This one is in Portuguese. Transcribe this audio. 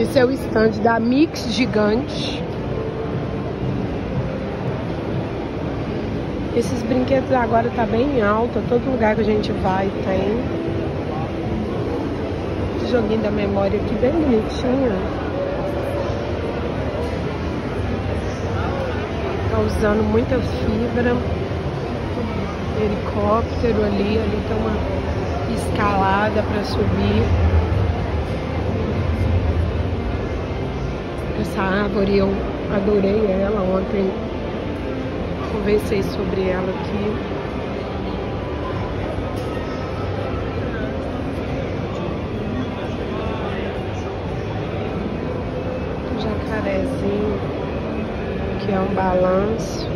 Esse é o stand da Mix Gigante. Esses brinquedos agora tá bem alto, todo lugar que a gente vai tem. Esse joguinho da memória aqui bem bonitinho. Tá usando muita fibra. Helicóptero ali, ali tem uma escalada para subir. Essa árvore eu adorei ela ontem conversei sobre ela aqui. jacarezinho, que é um balanço.